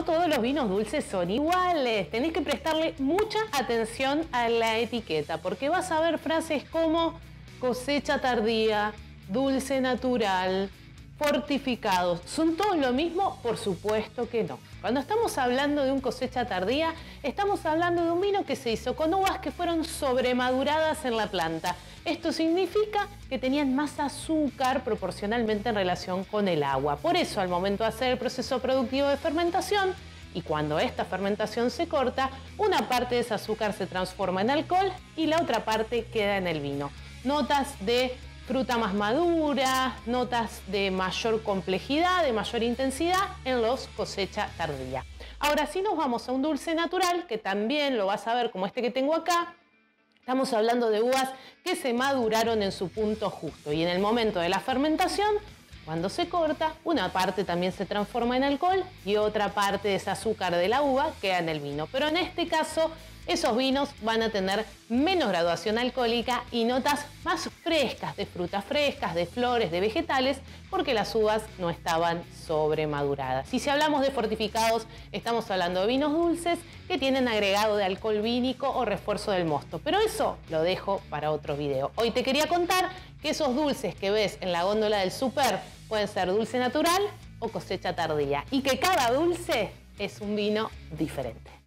no todos los vinos dulces son iguales. Tenés que prestarle mucha atención a la etiqueta porque vas a ver frases como cosecha tardía, dulce natural, fortificados. ¿Son todos lo mismo? Por supuesto que no. Cuando estamos hablando de un cosecha tardía, estamos hablando de un vino que se hizo con uvas que fueron sobremaduradas en la planta. Esto significa que tenían más azúcar proporcionalmente en relación con el agua. Por eso, al momento de hacer el proceso productivo de fermentación, y cuando esta fermentación se corta, una parte de ese azúcar se transforma en alcohol y la otra parte queda en el vino. Notas de fruta más madura, notas de mayor complejidad, de mayor intensidad en los cosecha tardía. Ahora si nos vamos a un dulce natural, que también lo vas a ver como este que tengo acá, Estamos hablando de uvas que se maduraron en su punto justo y en el momento de la fermentación, cuando se corta, una parte también se transforma en alcohol y otra parte de ese azúcar de la uva queda en el vino. Pero en este caso esos vinos van a tener menos graduación alcohólica y notas más frescas de frutas frescas, de flores, de vegetales, porque las uvas no estaban sobremaduradas. Y si hablamos de fortificados, estamos hablando de vinos dulces que tienen agregado de alcohol vínico o refuerzo del mosto. Pero eso lo dejo para otro video. Hoy te quería contar que esos dulces que ves en la góndola del súper pueden ser dulce natural o cosecha tardía y que cada dulce es un vino diferente.